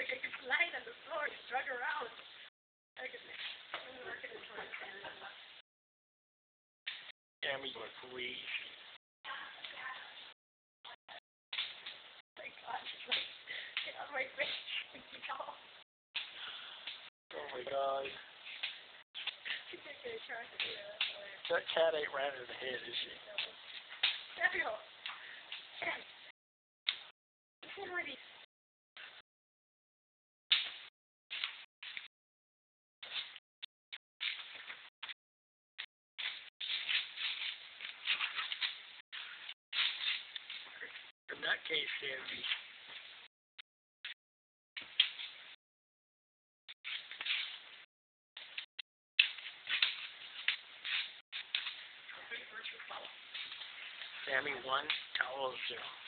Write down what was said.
like I could lie on the floor and drug around. I could, I'm in front of Tammy, please. my God, like, get out of my face. Oh my god. That. Cat ain't right in the head, is she? Samuel. Sam. Listen, Wendy. In that case, Tammy. Sami one, Towel zero.